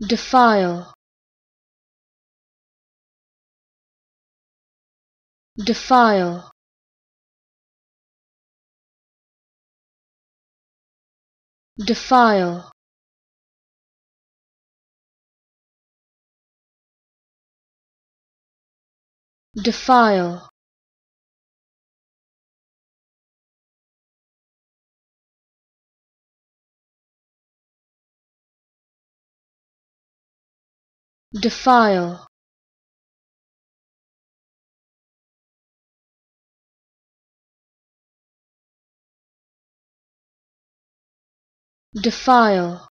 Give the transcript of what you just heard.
defile. Defile. Defile. Defile defile. Defile